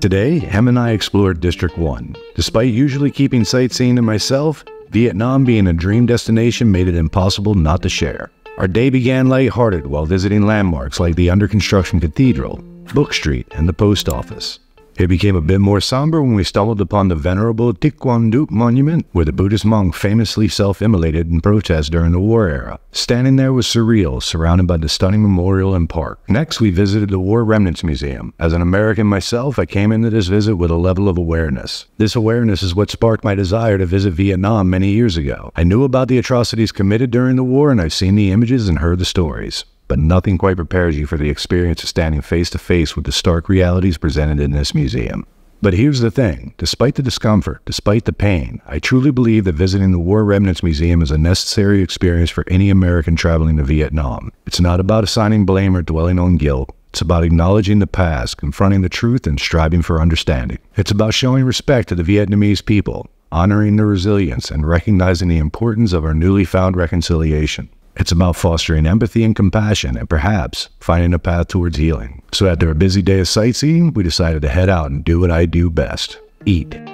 Today, Hem and I explored District 1. Despite usually keeping sightseeing to myself, Vietnam being a dream destination made it impossible not to share. Our day began lighthearted while visiting landmarks like the under construction cathedral, Book Street, and the post office. It became a bit more somber when we stumbled upon the venerable Quang monument, where the Buddhist monk famously self-immolated in protest during the war era. Standing there was surreal, surrounded by the stunning memorial and park. Next, we visited the War Remnants Museum. As an American myself, I came into this visit with a level of awareness. This awareness is what sparked my desire to visit Vietnam many years ago. I knew about the atrocities committed during the war, and I've seen the images and heard the stories but nothing quite prepares you for the experience of standing face to face with the stark realities presented in this museum. But here's the thing despite the discomfort, despite the pain, I truly believe that visiting the War Remnants Museum is a necessary experience for any American traveling to Vietnam. It's not about assigning blame or dwelling on guilt. It's about acknowledging the past, confronting the truth, and striving for understanding. It's about showing respect to the Vietnamese people, honoring their resilience, and recognizing the importance of our newly found reconciliation. It's about fostering empathy and compassion and perhaps finding a path towards healing. So after a busy day of sightseeing, we decided to head out and do what I do best eat.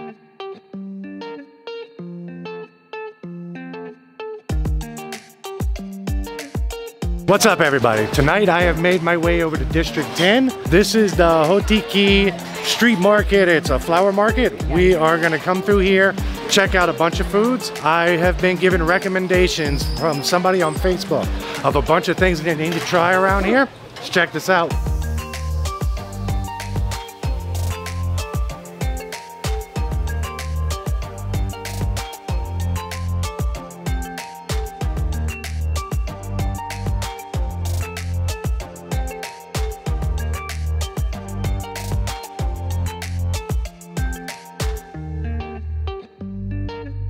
What's up, everybody? Tonight I have made my way over to District 10. This is the Ho Thi Ky Street Market. It's a flower market. We are gonna come through here, check out a bunch of foods. I have been given recommendations from somebody on Facebook of a bunch of things that I need to try around here. Let's check this out.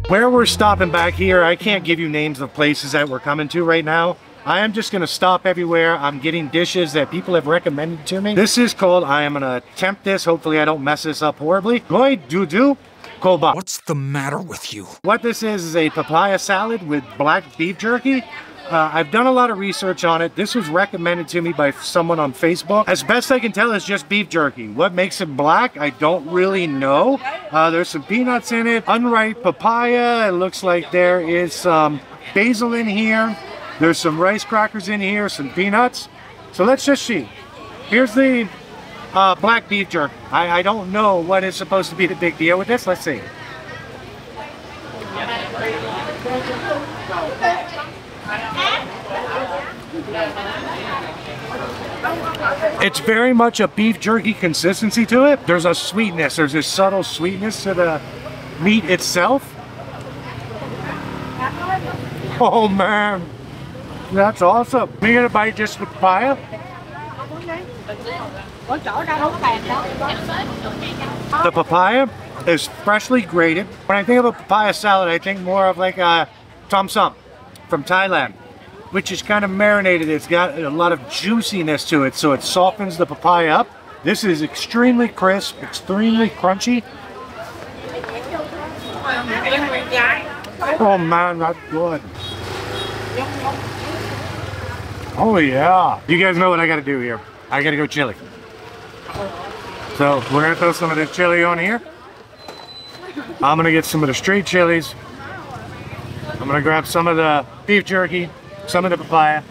Where we're stopping back here, I can't give you names of places that we're coming to right now. I am just gonna stop everywhere. I'm getting dishes that people have recommended to me. This is called, I am gonna attempt this. Hopefully I don't mess this up horribly. Goi Du Du Kho Bo. What's the matter with you? What this is is a papaya salad with black beef jerky. Uh, I've done a lot of research on it. This was recommended to me by someone on Facebook. As best I can tell, it's just beef jerky. What makes it black, I don't really know. Uh, there's some peanuts in it, unripe papaya. It looks like there is some basil in here. There's some rice crackers in here, some peanuts. So let's just see. Here's the uh, black beef jerky. I, I don't know what is supposed to be the big deal with this. Let's see. It's very much a beef jerky consistency to it. There's a sweetness, there's a subtle sweetness to the meat itself. Oh man, that's awesome. We gonna bite just the papaya? The papaya is freshly grated. When I think of a papaya salad, I think more of like a tom sum from Thailand which is kind of marinated. It's got a lot of juiciness to it, so it softens the papaya up. This is extremely crisp, extremely crunchy. Oh man, that's good. Oh yeah. You guys know what I gotta do here. I gotta go chili. So we're gonna throw some of this chili on here. I'm gonna get some of the straight chilies. I'm gonna grab some of the beef jerky, some of the papaya.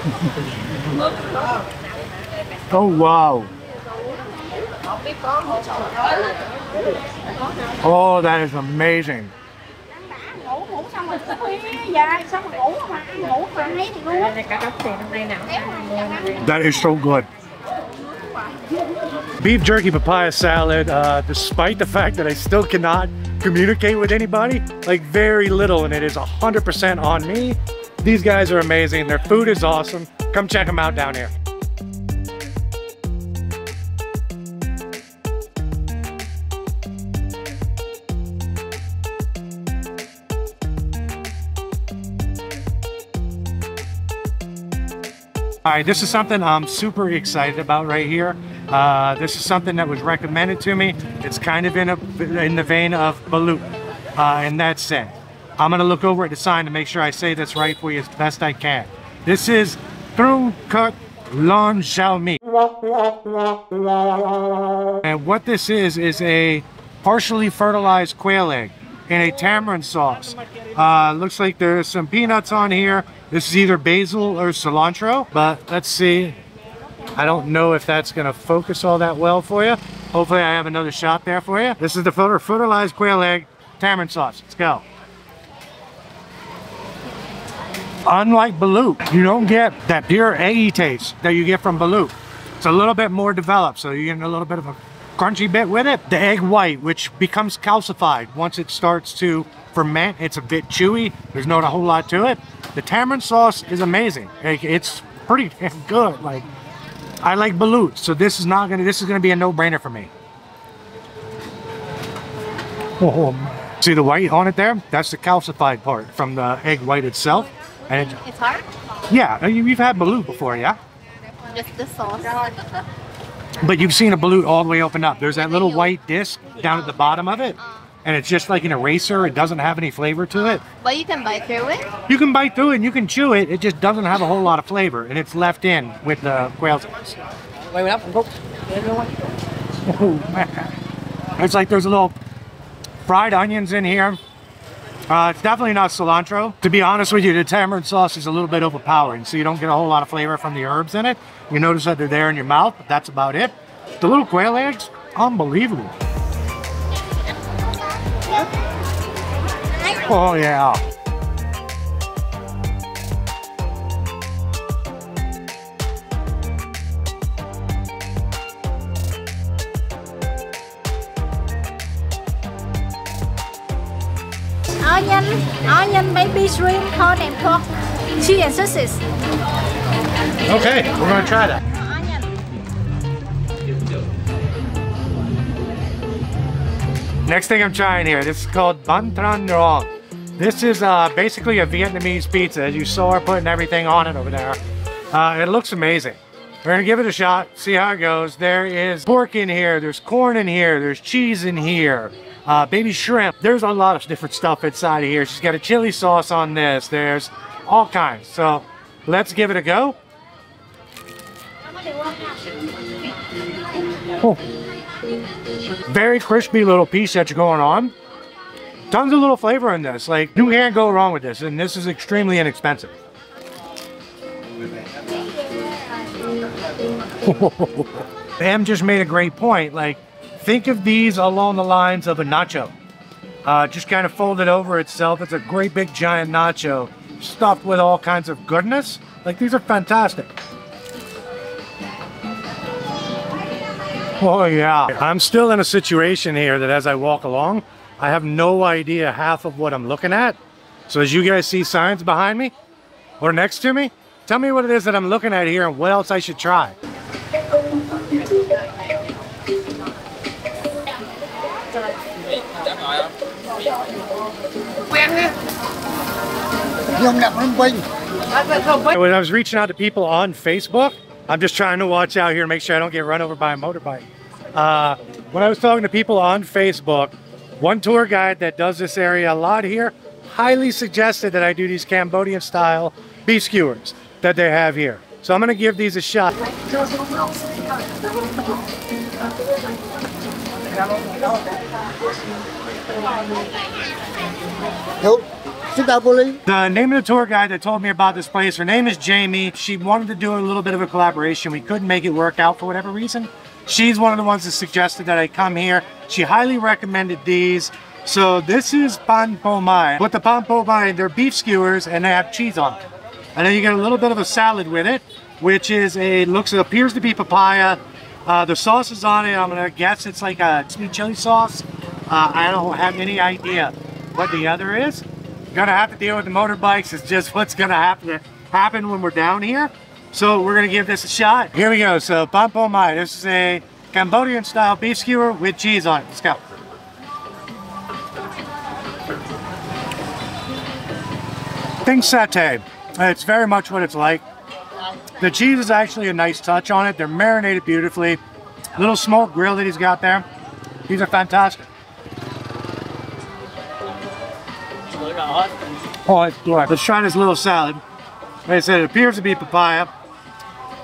oh wow. Oh, that is amazing. That is so good. Beef jerky papaya salad, uh, despite the fact that I still cannot communicate with anybody, like very little, and it is 100% on me. These guys are amazing. Their food is awesome. Come check them out down here. All right, this is something I'm super excited about right here. Uh, this is something that was recommended to me. It's kind of in, a, in the vein of balut, uh, and that's it. I'm gonna look over at the sign to make sure I say this right for you as best I can. This is through cut Lon Xiaomi. And what this is, is a partially fertilized quail egg in a tamarind sauce. Uh, looks like there's some peanuts on here. This is either basil or cilantro, but let's see. I don't know if that's gonna focus all that well for you. Hopefully I have another shot there for you. This is the fertilized quail egg tamarind sauce. Let's go. Unlike balut, you don't get that pure eggy taste that you get from balut. It's a little bit more developed, so you're getting a little bit of a crunchy bit with it. The egg white, which becomes calcified once it starts to ferment. It's a bit chewy. There's not a whole lot to it. The tamarind sauce is amazing. Like, It's pretty good. Like I like balut, so this is not gonna. This is gonna be a no-brainer for me. Oh, see the white on it there? That's the calcified part from the egg white itself. And it, it's hard. Yeah, you've had balut before, yeah. Just the sauce. But you've seen a balut all the way open up. There's that little white disc down at the bottom of it. And it's just like an eraser. It doesn't have any flavor to it. But you can bite through it? You can bite through it and you can chew it. It just doesn't have a whole lot of flavor. And it's left in with the quail's eggs. Oh, man. It's like there's a little fried onions in here. Uh, it's definitely not cilantro. To be honest with you, the tamarind sauce is a little bit overpowering, so you don't get a whole lot of flavor from the herbs in it. You notice that they're there in your mouth, but that's about it. The little quail eggs, unbelievable. Oh yeah. onion, onion, baby shrimp, corn and pork, cheese and sausage. Okay, we're gonna try that. Next thing I'm trying here, this is called Bun Tran Rong. This is uh, basically a Vietnamese pizza. As you saw her putting everything on it over there. Uh, it looks amazing. We're gonna give it a shot, see how it goes. There is pork in here, there's corn in here, there's cheese in here uh, baby shrimp. There's a lot of different stuff inside of here. She's got a chili sauce on this. There's all kinds. So let's give it a go. Oh. Very crispy little piece that's going on. Tons of little flavor in this. Like, you can't go wrong with this. And this is extremely inexpensive. Bam just made a great point. Like, Think of these along the lines of a nacho. Uh, just kind of folded over itself. It's a great big giant nacho stuffed with all kinds of goodness. Like these are fantastic. Oh yeah. I'm still in a situation here that as I walk along, I have no idea half of what I'm looking at. So as you guys see signs behind me or next to me, tell me what it is that I'm looking at here and what else I should try. When I was reaching out to people on Facebook, I'm just trying to watch out here and make sure I don't get run over by a motorbike. Uh, when I was talking to people on Facebook, one tour guide that does this area a lot here highly suggested that I do these Cambodian style beef skewers that they have here. So I'm gonna give these a shot. Nope. The name of the tour guide that told me about this place, her name is Jamie. She wanted to do a little bit of a collaboration. We couldn't make it work out for whatever reason. She's one of the ones that suggested that I come here. She highly recommended these. So this is pan po mai. With the pan po mai, they're beef skewers and they have cheese on them. And then you get a little bit of a salad with it, which is a, looks, it appears to be papaya. Uh, the sauce is on it. I'm gonna guess it's like a sweet chili sauce. Uh, I don't have any idea what the other is gonna have to deal with the motorbikes. It's just what's gonna happen happen when we're down here. So we're gonna give this a shot. Here we go. So Pan Po Mai. This is a Cambodian style beef skewer with cheese on it. Let's go. Think satay. It's very much what it's like. The cheese is actually a nice touch on it. They're marinated beautifully. Little smoke grill that he's got there. These are fantastic. Oh, it's. Let's try this little salad. Like I said, it appears to be papaya.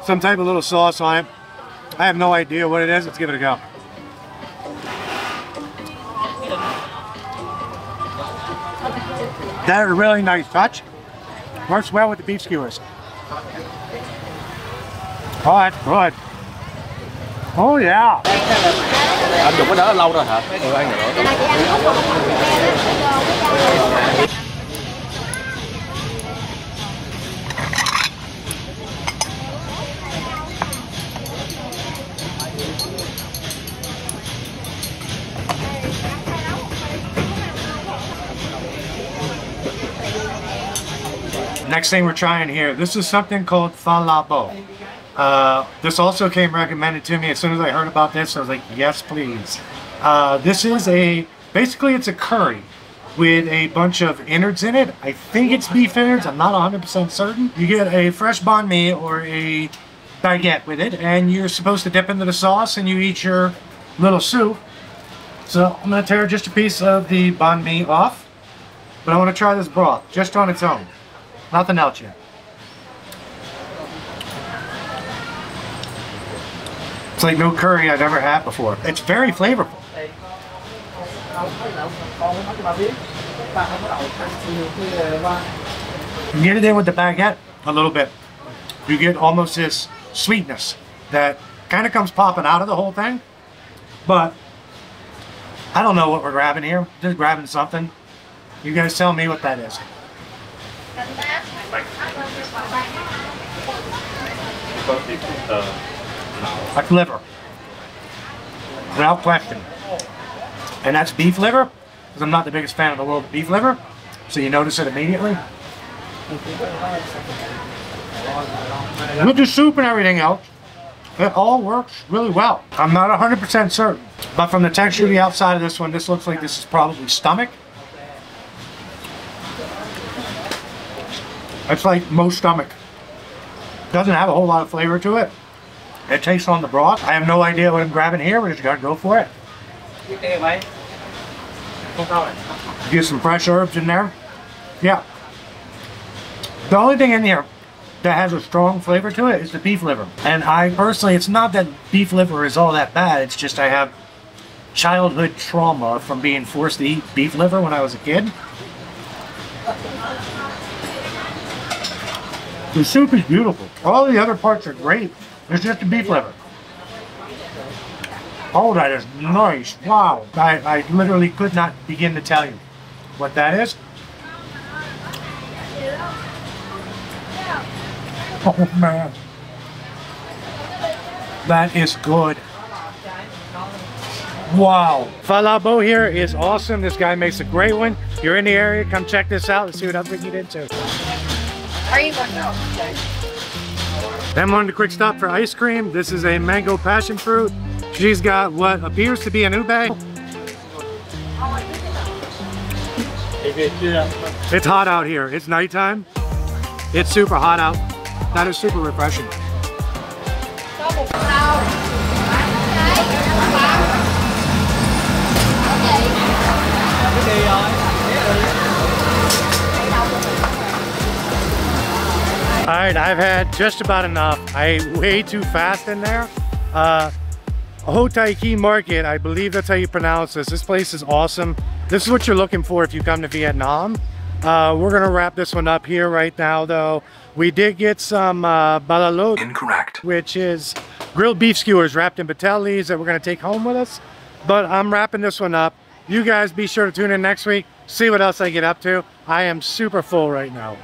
Some type of little sauce on it. I have no idea what it is. Let's give it a go. That is a really nice touch. Works well with the beef skewers. Oh, that's good. Oh yeah. Anh cái đó lâu rồi hả? Ừ, Next thing we're trying here, this is something called pha lau bo. Uh, this also came recommended to me as soon as I heard about this. I was like, yes, please. Uh, this is a basically it's a curry with a bunch of innards in it. I think it's beef innards. I'm not 100% certain. You get a fresh banh mi or a baguette with it, and you're supposed to dip into the sauce and you eat your little soup. So I'm gonna tear just a piece of the banh mi off, but I want to try this broth just on its own. Nothing else yet. It's like no curry I've ever had before. It's very flavorful. You get it in with the baguette a little bit. You get almost this sweetness that kind of comes popping out of the whole thing. But I don't know what we're grabbing here. Just grabbing something. You guys tell me what that is. Uh, like liver. Without question. And that's beef liver, because I'm not the biggest fan of the world of beef liver. So you notice it immediately. With the soup and everything else, it all works really well. I'm not 100% certain, but from the texture of the outside of this one, this looks like this is probably stomach. It's like most stomach. Doesn't have a whole lot of flavor to it. It tastes on the broth. I have no idea what I'm grabbing here. We just gotta go for it. Get some fresh herbs in there. Yeah. The only thing in here that has a strong flavor to it is the beef liver. And I personally, it's not that beef liver is all that bad. It's just I have childhood trauma from being forced to eat beef liver when I was a kid. The soup is beautiful. All the other parts are great. It's just the beef liver. Oh, that is nice. Wow. I, I literally could not begin to tell you what that is. Oh, man. That is good. Wow. Pha lau bo here is awesome. This guy makes a great one. If you're in the area, come check this out and see what we can get into. You going? Then on the quick stop for ice cream. This is a mango passion fruit. She's got what appears to be an ube. It's hot out here. It's nighttime. It's super hot out. That is super refreshing. All right, I've had just about enough. I ate way too fast in there. Uh, Ho Tai Ki Market, I believe that's how you pronounce this. This place is awesome. This is what you're looking for if you come to Vietnam. Uh, we're gonna wrap this one up here right now though. We did get some uh, bo la lot. Incorrect. Which is grilled beef skewers wrapped in patelis that we're gonna take home with us. But I'm wrapping this one up. You guys be sure to tune in next week, see what else I get up to. I am super full right now.